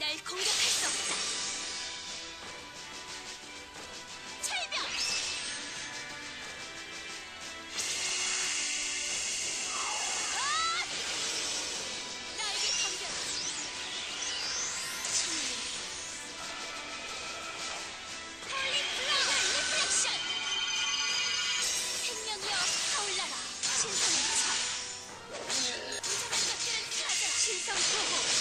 날 공격할 수 없다. 철벽! 아! 나에게 덤벼라. 천리. 홀리 플라워 리플렉션! 생명이여 타올라라. 신성의 척. 부정한 것들은 찾아 신성 보호.